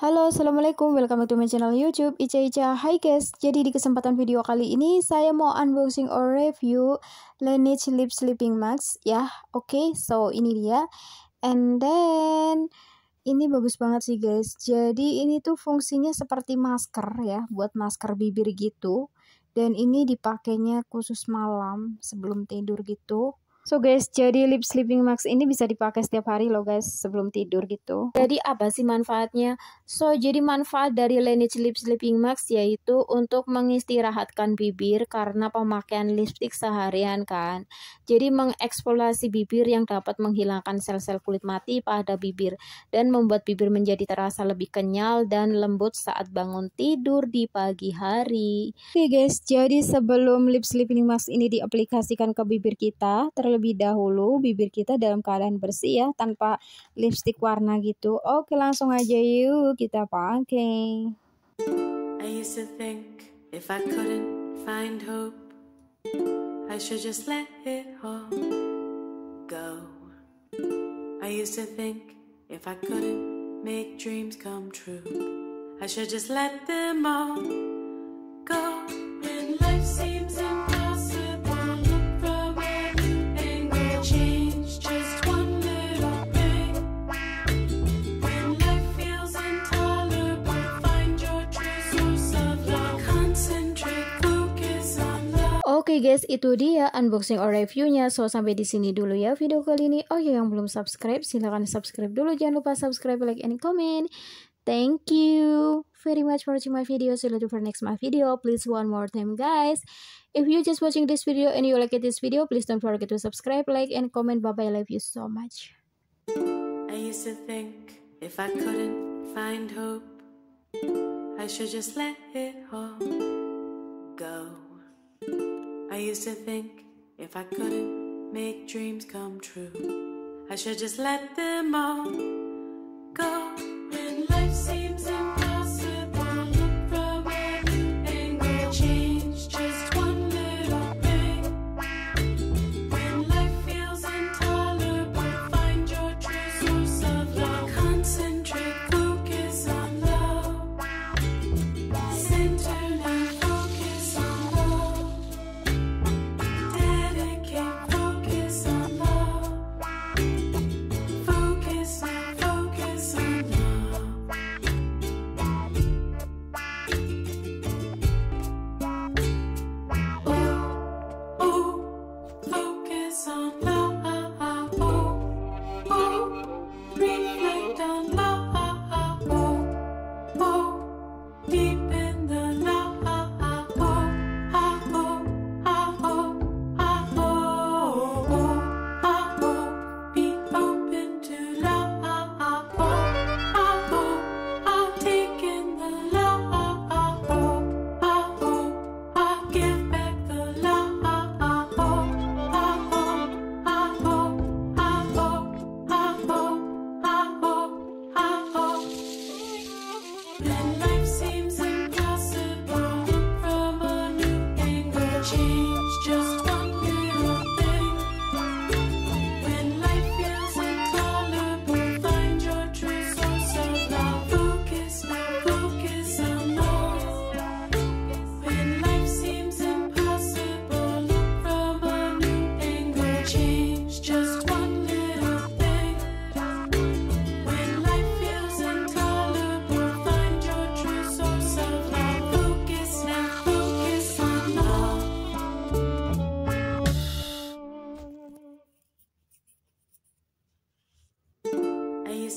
Halo, Assalamualaikum, welcome back to my channel YouTube. Ica Ica. Hai guys, jadi di kesempatan video kali ini Saya mau unboxing or review Laneige Lip Sleeping Mask. Ya, oke, okay, so ini dia. And then Ini bagus banget sih guys. Jadi ini tuh fungsinya seperti masker ya. Buat masker bibir gitu. Dan ini dipakainya khusus malam Sebelum tidur gitu So guys, jadi lip sleeping mask ini bisa dipakai setiap hari loh guys sebelum tidur gitu. Jadi apa sih manfaatnya? So jadi manfaat dari Laneige lip sleeping mask yaitu untuk mengistirahatkan bibir karena pemakaian lipstick seharian kan. Jadi mengeksplorasi bibir yang dapat menghilangkan sel-sel kulit mati pada bibir dan membuat bibir menjadi terasa lebih kenyal dan lembut saat bangun tidur di pagi hari. Oke okay guys, jadi sebelum lip sleeping mask ini diaplikasikan ke bibir kita, terlebih dahulu bibir kita dalam keadaan bersih ya tanpa lipstick warna gitu. Oke langsung aja yuk kita pakai. I used to think if I couldn't find hope I should just let it all go. I used to think if I couldn't make dreams come true I should just let them all go. When life seems Guys, itu dia unboxing or reviewnya. So sampai di sini dulu ya video kali ini. Oh ya yang belum subscribe silahkan subscribe dulu. Jangan lupa subscribe, like, and comment. Thank you very much for watching my video. See you later for next my video. Please one more time guys. If you just watching this video and you like this video, please don't forget to subscribe, like, and comment. Bye bye. I love you so much. I used to think if I couldn't find hope, I should just let it all go. I used to think if I couldn't make dreams come true, I should just let them all go.